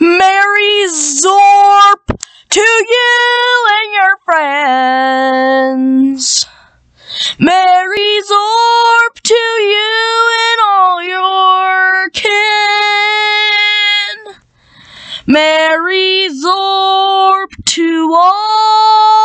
Mary Zorp to you and your friends. Mary Zorp to you and all your kin. Mary Zorp to all.